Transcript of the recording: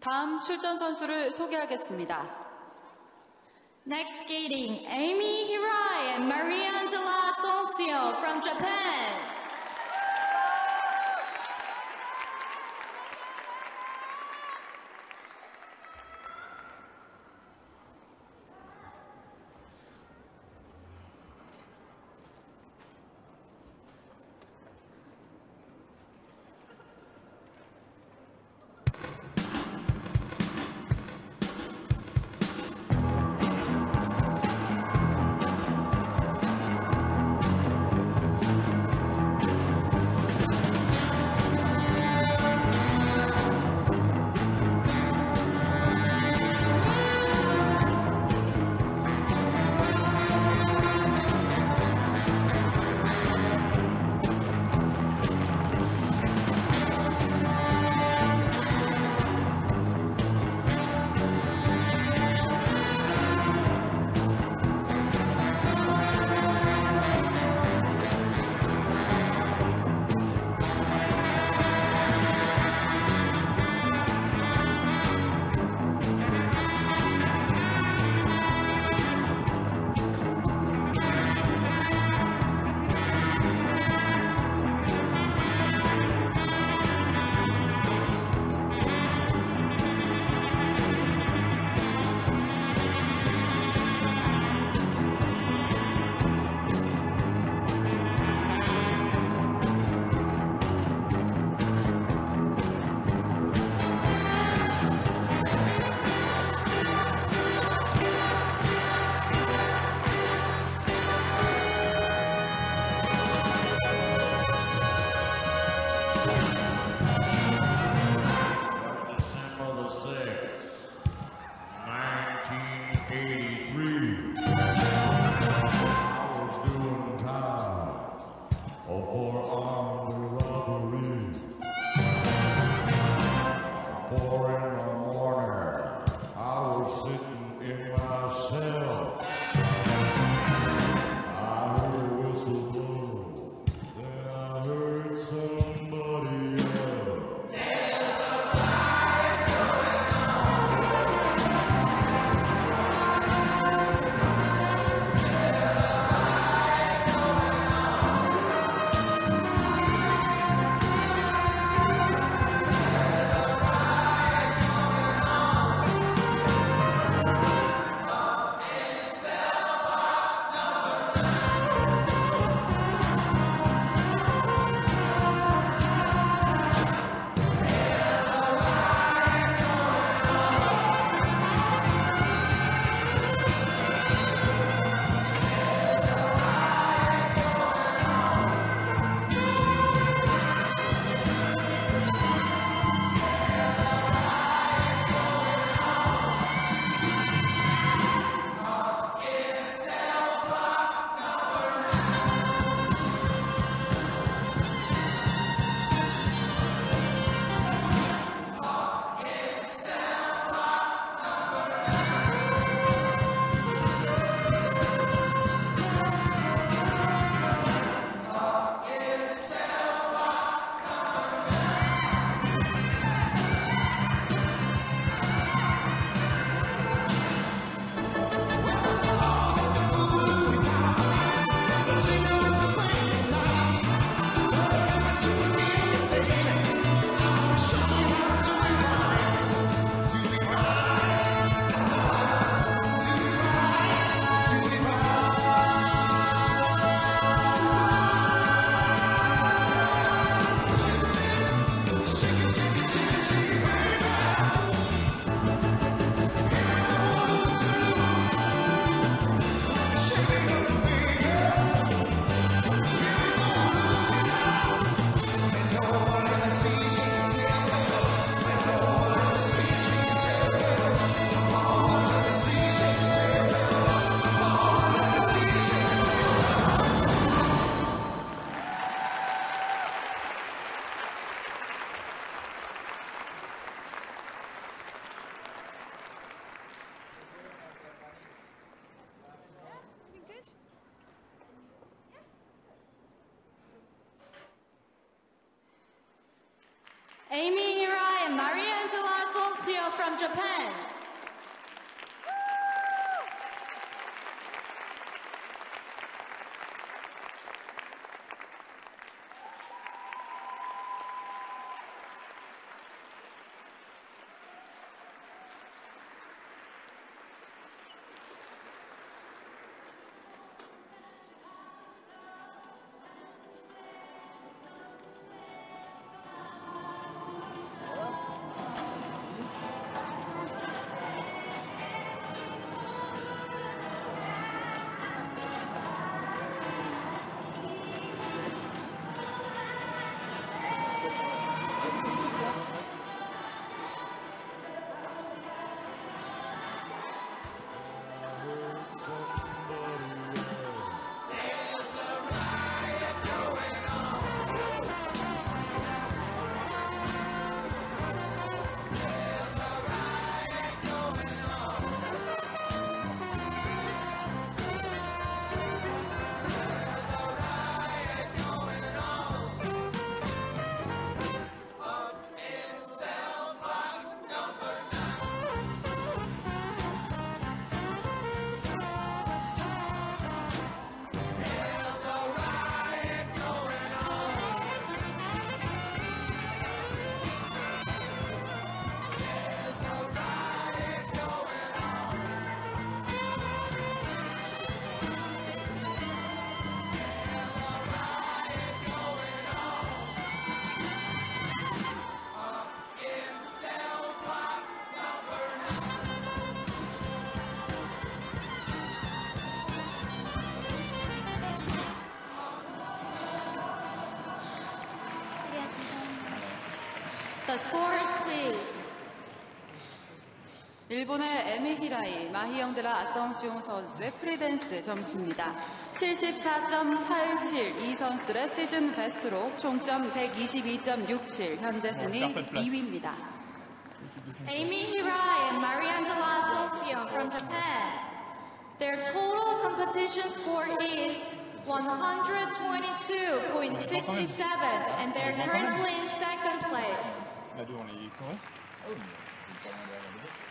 다음 출전 선수를 소개하겠습니다. Next skating, Amy Hirai and Mariangela Sonsio from Japan. Amy Hirai and Mariangela Sonsio Japan. Scores, please. 일본의 에미 히라이, 마히영드라 아성시옹 선수의 프리댄스 점수입니다. 74.87, 이 선수들의 시즌 베스트로 총점 122.67, 현재 순위 2위입니다. Amy Hirai and Mariangela Asunción from Japan. Their total competition score is 122.67, and they're currently in second place. Là, du, on est correct autres.